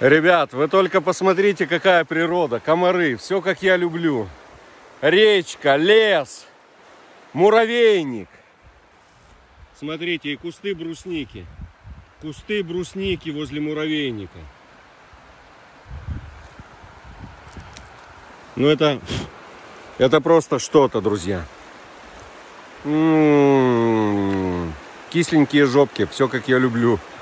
Ребят, вы только посмотрите, какая природа. Комары, все как я люблю. Речка, лес, муравейник. Смотрите, и кусты брусники. Кусты брусники возле муравейника. Ну это, это просто что-то, друзья. М-м-м. Кисленькие жопки, все как я люблю.